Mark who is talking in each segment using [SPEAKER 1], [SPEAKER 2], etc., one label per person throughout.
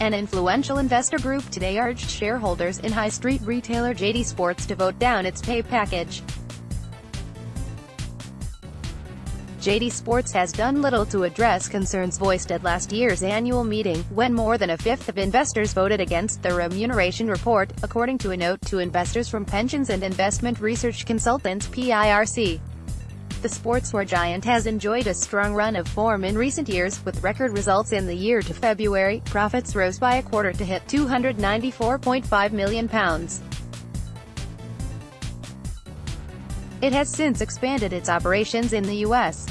[SPEAKER 1] An influential investor group today urged shareholders in high street retailer JD Sports to vote down its pay package. JD Sports has done little to address concerns voiced at last year's annual meeting, when more than a fifth of investors voted against the remuneration report, according to a note to investors from Pensions and Investment Research Consultants PIRC. The sportswear giant has enjoyed a strong run of form in recent years, with record results in the year to February. Profits rose by a quarter to hit £294.5 million. It has since expanded its operations in the U.S.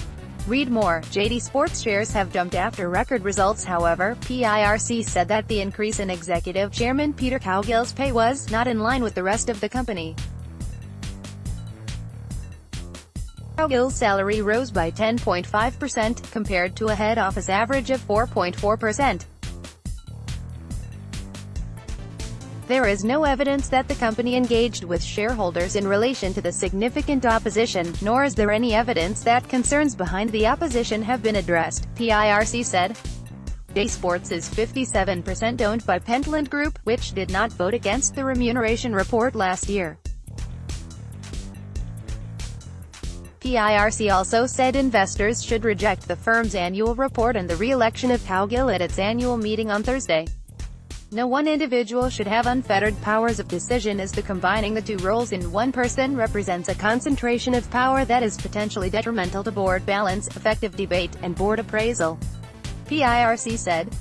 [SPEAKER 1] Read more, JD Sports shares have jumped after record results however, PIRC said that the increase in executive chairman Peter Cowgill's pay was not in line with the rest of the company. Cowgill's salary rose by 10.5%, compared to a head office average of 4.4%. There is no evidence that the company engaged with shareholders in relation to the significant opposition, nor is there any evidence that concerns behind the opposition have been addressed, PIRC said. JD Sports is 57% owned by Pentland Group, which did not vote against the remuneration report last year. PIRC also said investors should reject the firm's annual report and the re-election of Cowgill at its annual meeting on Thursday. No one individual should have unfettered powers of decision as the combining the two roles in one person represents a concentration of power that is potentially detrimental to board balance, effective debate, and board appraisal. PIRC said.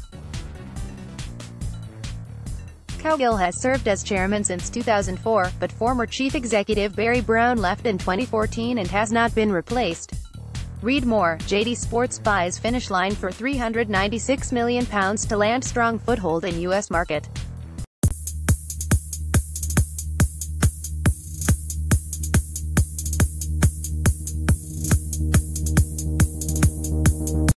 [SPEAKER 1] Cowgill has served as chairman since 2004, but former chief executive Barry Brown left in 2014 and has not been replaced. Read more, JD Sports buys Finish Line for £396 million to land strong foothold in U.S. market.